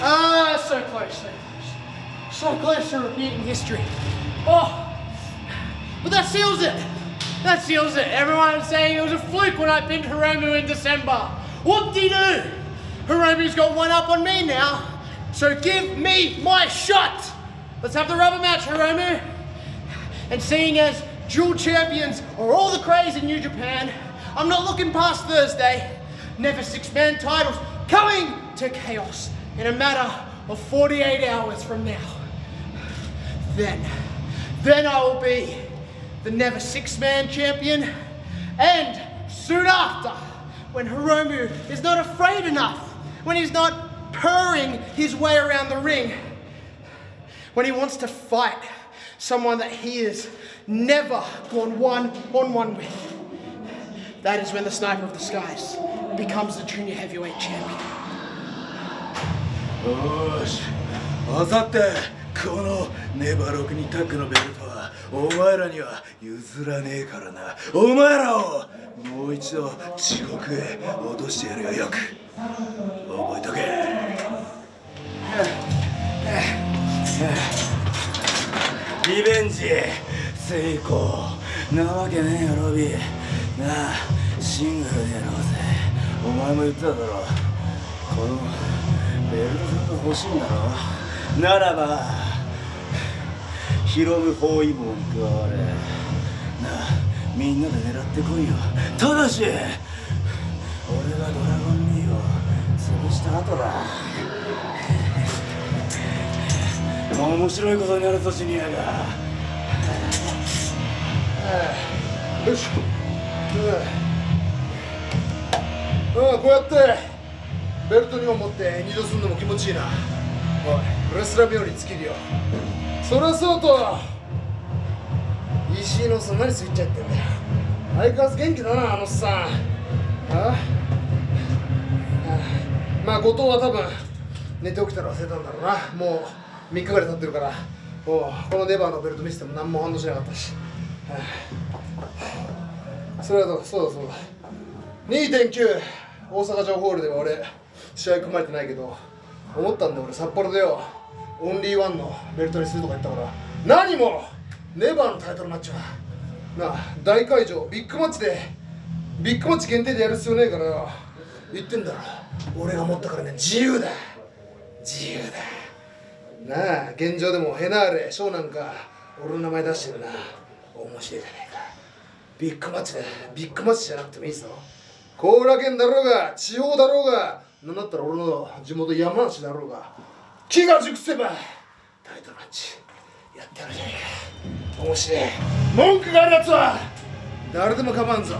Ah, so close, so close. So close to repeating history. Oh, but that seals it. That seals it. Everyone was saying it was a fluke when I pinned Hiromu in December. Whoop-de-doo. Hiromu's got one up on me now. So give me my shot. Let's have the rubber match, Hiromu. And seeing as dual champions are all the craze in New Japan, I'm not looking past Thursday. Never six-man titles coming to chaos in a matter of 48 hours from now. Then, then I will be the never six-man champion and soon after, when Hiromu is not afraid enough, when he's not purring his way around the ring, when he wants to fight someone that he has never gone one-on-one with, that is when the Sniper of the Skies becomes the junior heavyweight champion. よしあさってこのネバロクにタッグのベルトはお前らには譲らねえからなお前らをもう一度地獄へ落としてやるよよく覚えとけリベンジ成功なわけねえよロビーなあシングルでやろうぜお前も言ってただろ。このベルトが欲しいんだろ。ならばヒロム包囲網に加われなあみんなで狙ってこいよ。ただし俺がドラゴンミーを潰した後だ。面白いことになるぞジュニアが。よしうんこうやって。ベルト2本持って二度すんのも気持ちいいな。おいレスラー冥利尽きるよ。そりゃそうと石井のそんなについちゃってんだよ。相変わらず元気だなあのさん。ああ。まあ後藤は多分寝て起きたら忘れたんだろうな。もう3日ぐらい経ってるから。おこのネバーのベルト見せても何も反応しなかったし、はあ。それはどうそうだそうだ。2.9大阪城ホールでは俺試合組まれてないけど思ったんだ俺札幌でよ。オンリーワンのベルトにするとか言ったから。何もネバーのタイトルマッチはな大会場ビッグマッチでビッグマッチ限定でやる必要ねえからよ。言ってんだろ。俺が持ったからね自由だ。自由だ。なあ現状でもヘナーレショーなんか俺の名前出してるな。面白いじゃないか。ビッグマッチでビッグマッチじゃなくてもいいぞ。甲羅県だろうが地方だろうがなんだったら俺の地元山梨だろうが気が熟せばタイトルマッチやってやるじゃないか。面白い。文句があるやつは誰でも構わんぞ。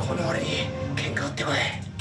この俺に喧嘩売ってこい。